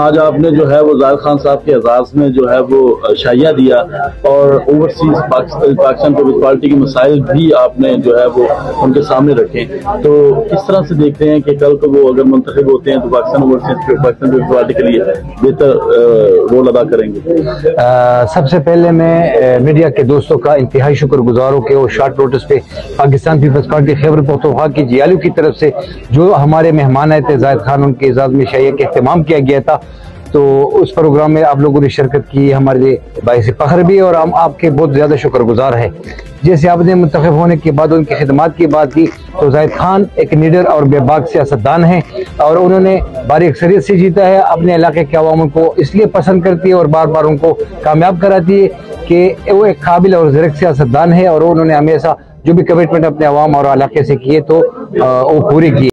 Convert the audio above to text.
आज आपने जो है वो ज़ाहिर खान साहब के एजाज में जो है वो शाइया दिया और ओवरसीज पाकिस्तान पार्टी के मसाइल भी आपने जो है वो उनके सामने रखे। तो किस तरह से देखते हैं कि कल को वो अगर मुंतखब होते हैं तो Pakistan overseas Pakistan peoples party के लिए बेहतर रोल अदा करेंगे? आ, सबसे पहले मैं मीडिया के दोस्तों का इंतहाई शुक्र गुजार हूँ कि वो शॉर्ट नोटिस पे पाकिस्तान पीपल्स पार्टी खैबर पख्तूनख्वा की जियालू की तरफ़ से जो हमारे मेहमान आए थे जायद खान उनके एजाज में शाइया का अहतमाम किया गया था। तो उस प्रोग्राम में आप लोगों ने शिरकत की, हमारे लिए बाईस फख्र भी और हम आपके बहुत ज़्यादा शुक्रगुजार हैं। जैसे आपने मुंतखब होने के बाद, उनकी खिदमत की बात की तो जायद खान एक नीडर और बेबाक सियासतदान हैं और उन्होंने बारी अक्सरियत से जीता है, अपने इलाके के अवाम को इसलिए पसंद करती है और बार बार उनको कामयाब कराती है कि वो एक काबिल और जरक सियासतदान है और उन्होंने हमेशा जो भी कमिटमेंट अपने अवाम और इलाके से किए तो वो पूरी की